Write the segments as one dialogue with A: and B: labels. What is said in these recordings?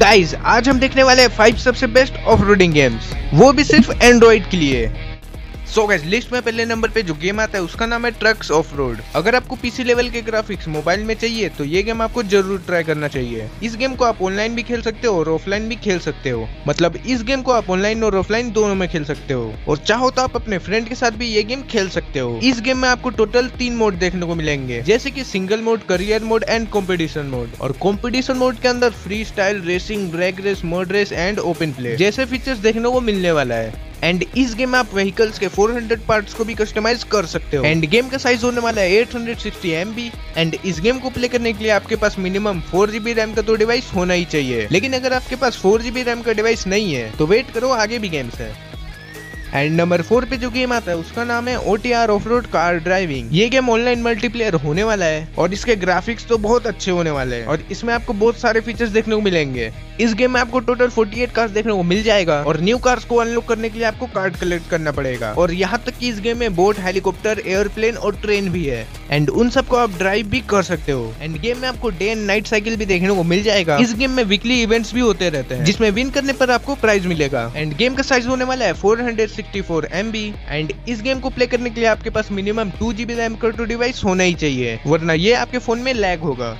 A: Guys आज हम देखने वाले हैं फाइव सबसे बेस्ट ऑफ़ रोडिंग गेम्स वो भी सिर्फ़ एंड्रॉइड के लिए। सो गैस लिस्ट में पहले नंबर पे जो गेम आता है, उसका नाम है ट्रक्स ऑफ़ रोड अगर आपको पीसी लेवल के ग्राफिक्स मोबाइल में चाहिए तो ये गेम आपको ज़रूर ट्राई करना चाहिए. इस गेम को आप ऑनलाइन भी खेल सकते हो और ऑफलाइन भी खेल सकते हो. मतलब इस गेम को आप ऑनलाइन और ऑफलाइन दोनों में खेल सकते हो. और चाहो तो आप अपने फ्रेंड के साथ भी ये गेम खेल सकते हो. इस गेम में आपको टोटल तीन मोड देखने को मिलेंगे. जैसे की single mode career mode and competition mode और कॉम्पिटिशन मोड के अंदर free style racing drag race mud race and open play जैसे फीचर्स देखने को मिलने वाला है. एंड इस गेम में आप व्हीकल्स के 400 पार्ट्स को भी कस्टमाइज कर सकते हो। एंड गेम का साइज़ होने वाला है 860 एमबी एंड इस गेम को प्ले करने के लिए आपके पास मिनिमम फोर जीबी रैम का तो डिवाइस होना ही चाहिए। लेकिन अगर आपके पास फोर जीबी रैम का डिवाइस नहीं है तो वेट करो, आगे भी गेम्स है। एंड नंबर फोर पे जो गेम आता है, उसका नाम है O T R off road car driving ये गेम ऑनलाइन मल्टीप्लेयर होने वाला है और इसके ग्राफिक्स तो बहुत अच्छे होने वाले हैं और इसमें आपको बहुत सारे फीचर्स देखने को मिलेंगे. इस गेम में आपको टोटल 48 कार्स देखने को मिल जाएगा और न्यू कार्स को अनलॉक करने के लिए आपको कार्ड कलेक्ट करना पड़ेगा. और यहाँ तक कि इस गेम में बोट हेलीकॉप्टर एयरप्लेन और ट्रेन भी है. एंड उन सबको आप ड्राइव भी कर सकते हो। एंड गेम में आपको डे एंड नाइट साइकिल भी देखने को मिल जाएगा। इस गेम में वीकली इवेंट्स भी होते रहते हैं, जिसमें विन करने पर आपको प्राइज मिलेगा। एंड गेम का साइज़ होने वाला है four hundred sixty four M B and इस गेम को प्ले करने के लिए आपके पास मिनिमम टू जीबी रैम का डिवाइस होना ही चाहिए, वरना ये आपके फ़ोन में लैग होगा।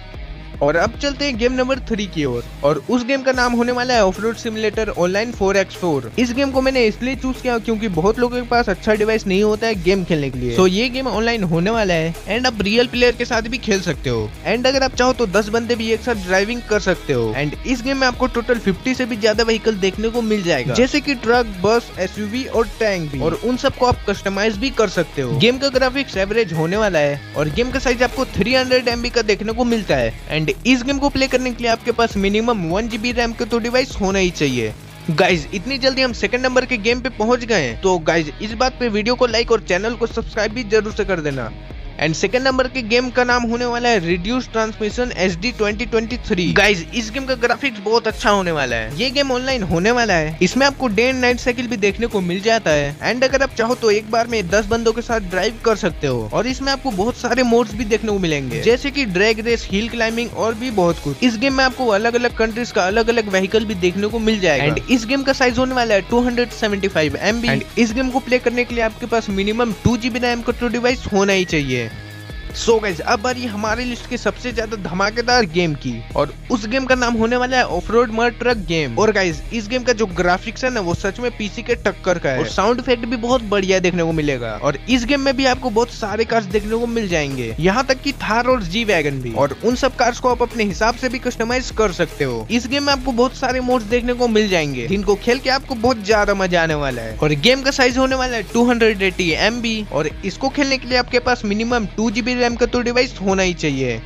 A: और अब चलते हैं गेम नंबर थ्री की ओर। और, और उस गेम का नाम होने वाला है off road simulator online four X four इस गेम को मैंने इसलिए चूज़ किया क्योंकि बहुत लोगों के पास अच्छा डिवाइस नहीं होता है गेम खेलने के लिए। तो so, ये गेम ऑनलाइन होने वाला है एंड आप रियल प्लेयर के साथ भी खेल सकते हो। एंड अगर आप चाहो तो दस बंदे भी एक साथ ड्राइविंग कर सकते हो। एंड इस गेम में आपको टोटल फिफ्टी से भी ज़्यादा व्हीकल देखने को मिल जाएगा। जैसे की ट्रक बस एसयूवी और टैंक भी। और उन सबको आप कस्टमाइज भी कर सकते हो। गेम का ग्राफिक्स एवरेज होने वाला है। और गेम का साइज़ आपको थ्री हंड्रेड का देखने को मिलता है। एंड इस गेम को प्ले करने के लिए आपके पास मिनिमम वन जीबी रैम का तो डिवाइस होना ही चाहिए। गाइज़ इतनी जल्दी हम सेकंड नंबर के गेम पे पहुँच गए तो गाइज़ इस बात पे वीडियो को लाइक और चैनल को सब्सक्राइब भी ज़रूर से कर देना। एंड सेकंड नंबर के गेम का नाम होने वाला है reduce transmission H D twenty twenty three guys इस गेम का ग्राफिक्स बहुत अच्छा होने वाला है। ये गेम ऑनलाइन होने वाला है। इसमें आपको डे एंड नाइट साइकिल भी देखने को मिल जाता है। एंड अगर आप चाहो तो एक बार में दस बंदों के साथ ड्राइव कर सकते हो। और इसमें आपको बहुत सारे मोड्स भी देखने को मिलेंगे। जैसे की ड्रैग रेस हिल क्लाइंबिंग और भी बहुत कुछ। इस गेम में आपको अलग अलग कंट्रीज़ का अलग अलग व्हीकल भी देखने को मिल जाएगा। एंड इस गेम का साइज़ होने वाला है two hundred seventy five M B and इस गेम को प्ले करने के लिए आपके पास मिनिमम टू जीबी रैम का टू डिवाइस होना ही चाहिए। सो so गाइज़ अब बारी हमारे लिस्ट की सबसे ज़्यादा धमाकेदार गेम की। और उस गेम का नाम होने वाला है off road mud truck game और गाइज़ इस गेम का जो ग्राफिक्स है ना, वो सच में पीसी के टक्कर का है। और साउंड इफ़ेक्ट भी बहुत बढ़िया देखने को मिलेगा। और इस गेम में भी आपको बहुत सारे कार्स देखने को मिल जाएँगे। यहाँ तक की थार और जी वैगन भी। और उन सब कार्स को आप अपने हिसाब से भी कस्टमाइज कर सकते हो। इस गेम में आपको बहुत सारे मोड्स देखने को मिल जाएँगे, जिनको खेल के आपको बहुत ज़्यादा मज़ा आने वाला है। और गेम का साइज़ होने वाला है टू हंड्रेड और इसको खेलने के लिए आपके पास मिनिमम टू जीबी रैम का तो डिवाइस होना ही चाहिए।